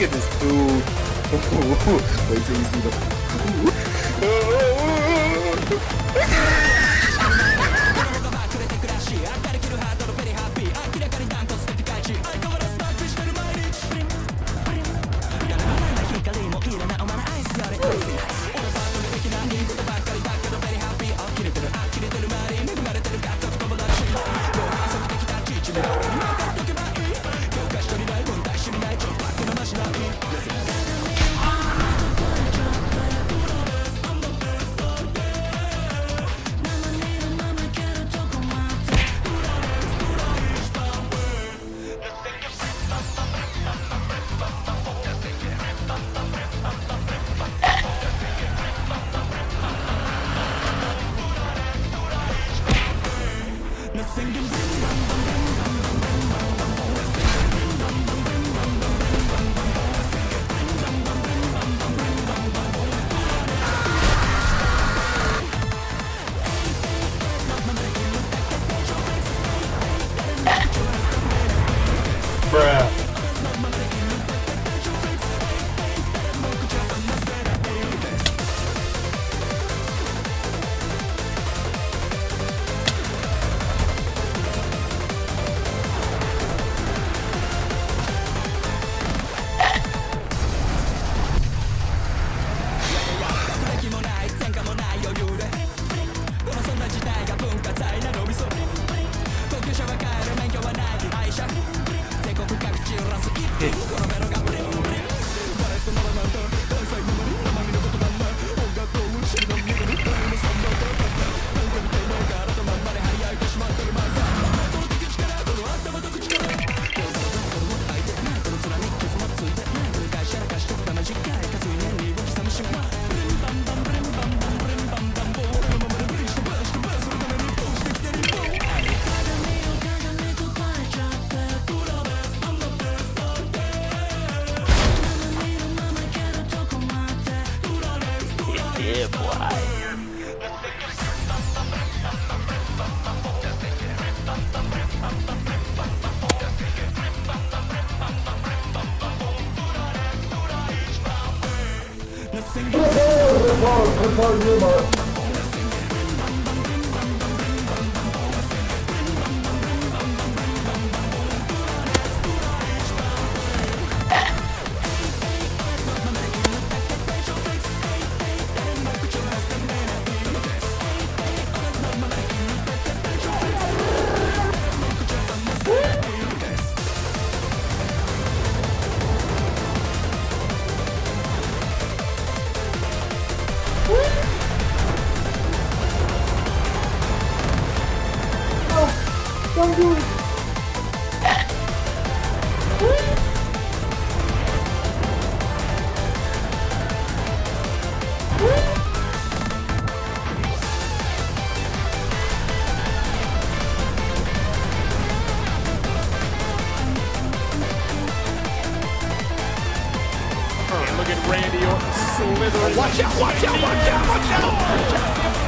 Look at this. Ooh. Wait till you see the. Spor kurtarıcı Don't do it. Look at Randy Orton slithering. Watch out, watch out, watch out, watch out! Watch out.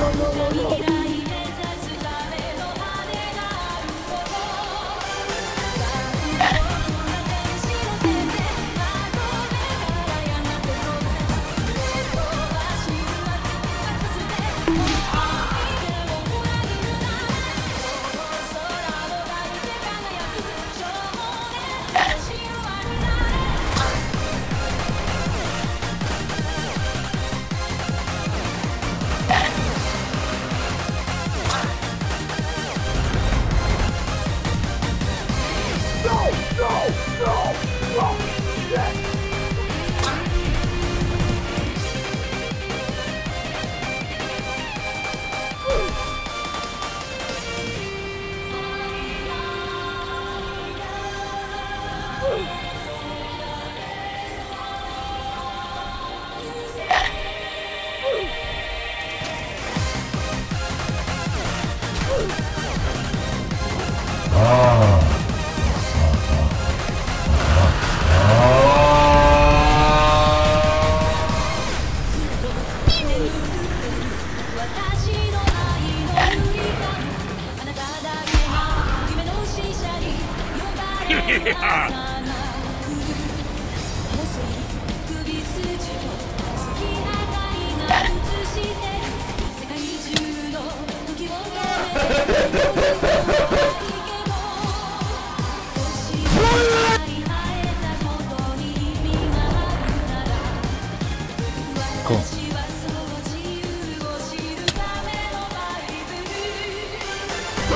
lo, lo, lo, lo. Yeah!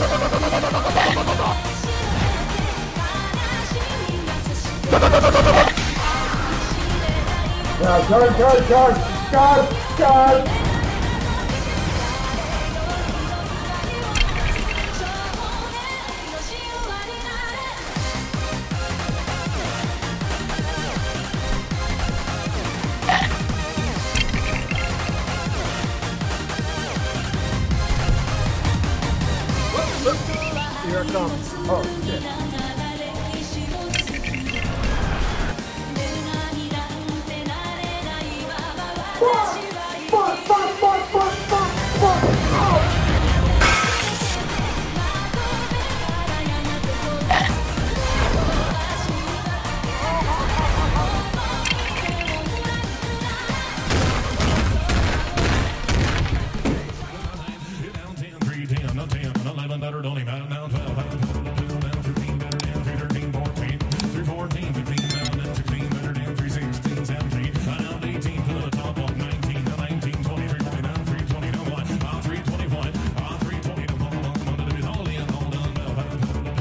Charge, charge, charge, charge, charge! Here it comes. Oh, shit.